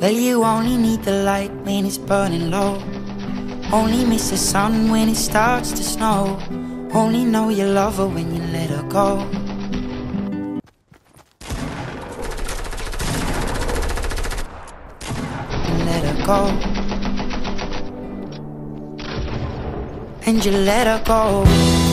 Well, you only need the light when it's burning low. Only miss the sun when it starts to snow. Only know you love her when you let her go. Let her go. And you let her go.